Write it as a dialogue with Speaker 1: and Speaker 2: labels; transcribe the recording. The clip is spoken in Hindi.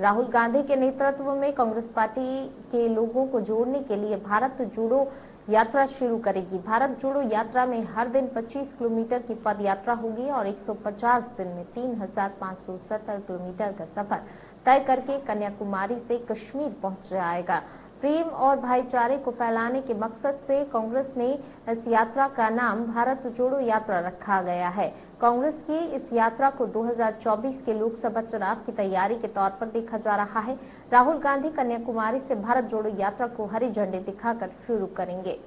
Speaker 1: राहुल गांधी के नेतृत्व में कांग्रेस पार्टी के लोगों को जोड़ने के लिए भारत जोड़ो यात्रा शुरू करेगी। भारत जोड़ो यात्रा में हर दिन 25 किलोमीटर की पद यात्रा होगी और 150 दिन में 3,570 किलोमीटर का सफ़र तय करके कन्याकुमारी से कश्मीर पहुँच जाएगा। प्रेम और भाईचारे को फैलाने के मकसद से कांग्रेस ने इस यात्रा का नाम भारत जोड़ो यात्रा रखा गया है। कांग्रेस की इस यात्रा को 2024 के लोकसभा चुनाव की तैयारी के तौर पर देखा जा रहा है। राहुल गांधी कन्याकुमारी से भारत जोड़ो यात्रा को हरी झंडी दिखाकर शुरू करेंगे।